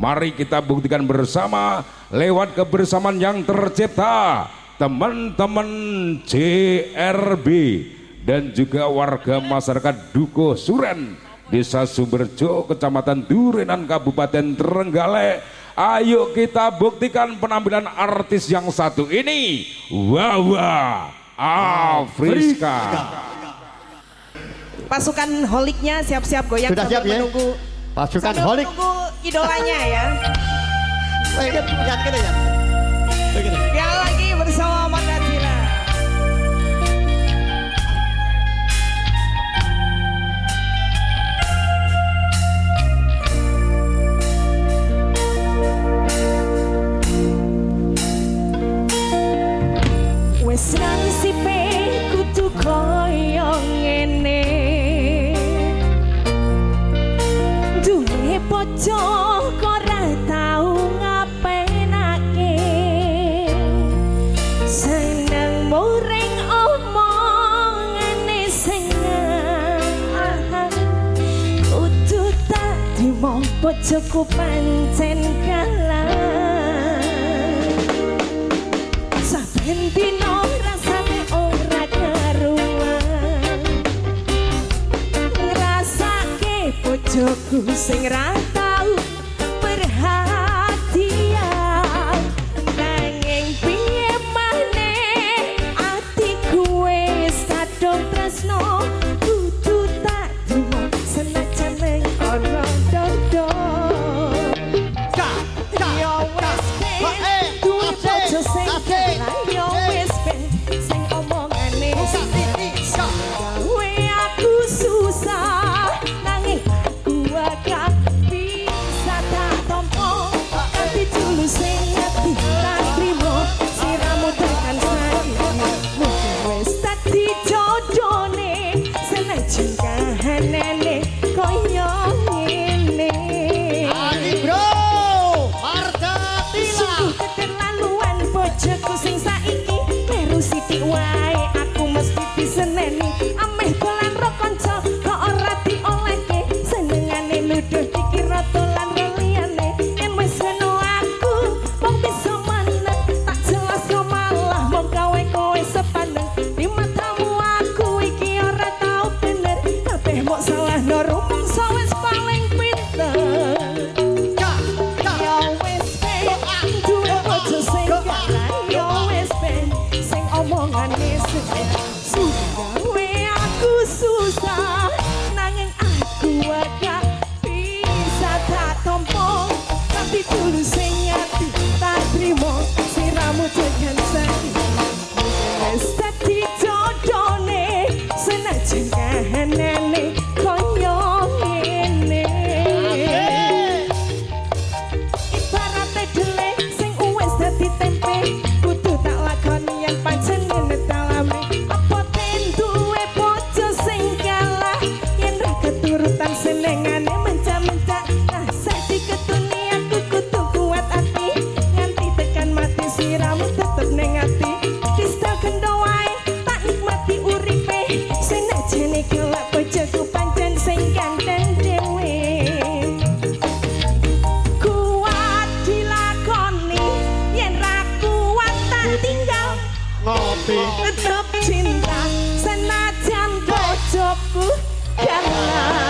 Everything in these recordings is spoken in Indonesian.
Mari kita buktikan bersama lewat kebersamaan yang tercipta teman-teman JRB dan juga warga masyarakat Duko Suren Desa Sumberjo Kecamatan Durenan Kabupaten Trenggalek Ayo kita buktikan penampilan artis yang satu ini Wawa Afriska Pasukan holiknya siap-siap goyang Sudah siap ya? menunggu Pasukan sambil holik. menunggu idolanya ya. Baik, jangan kita ya. Begini. Ya lagi bersama Makatila. Wes nangsipe kudu koyo ngene Bojo ora tau ngapenake? Seneng muring omongane seneng. Kudu tak dimong bojoku pancen kalah. Saben dino bojoku sing tetep cinta senajan bojoku kalah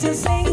to sing.